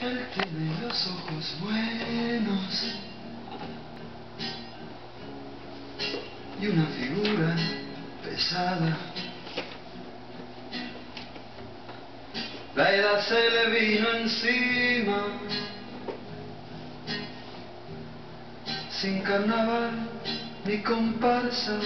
Él tiene los ojos buenos y una figura pesada. La edad se le vino encima, sin carnaval ni comparsa.